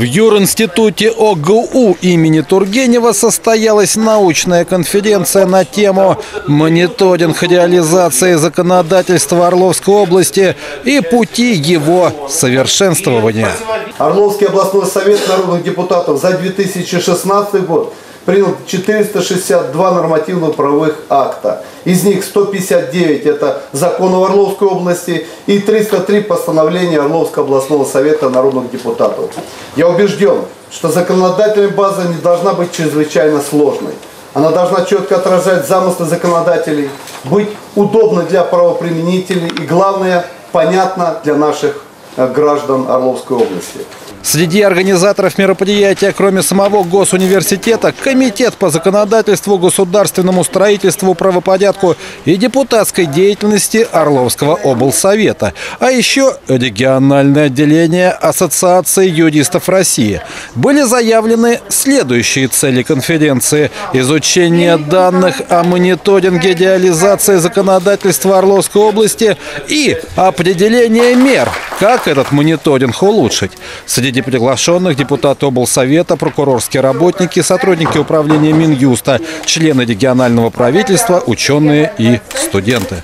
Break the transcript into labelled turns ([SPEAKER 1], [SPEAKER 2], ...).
[SPEAKER 1] В юринституте ОГУ имени Тургенева состоялась научная конференция на тему «Мониторинг реализации законодательства Орловской области и пути его совершенствования».
[SPEAKER 2] Орловский областной совет народных депутатов за 2016 год принял 462 нормативно-правовых акта. Из них 159 это законы Орловской области и 303 постановления Орловского областного совета народных депутатов. Я убежден, что законодательная база не должна быть чрезвычайно сложной. Она должна четко отражать замыслы законодателей, быть удобной для правоприменителей и, главное, понятна для наших граждан Орловской области.
[SPEAKER 1] Среди организаторов мероприятия, кроме самого госуниверситета, Комитет по законодательству, государственному строительству, правопорядку и депутатской деятельности Орловского облсовета, а еще региональное отделение Ассоциации юристов России. Были заявлены следующие цели конференции. Изучение данных о мониторинге реализации законодательства Орловской области и определение мер, как этот мониторинг улучшить. Среди приглашенных депутаты облсовета, прокурорские работники, сотрудники управления Минюста, члены регионального правительства, ученые и студенты.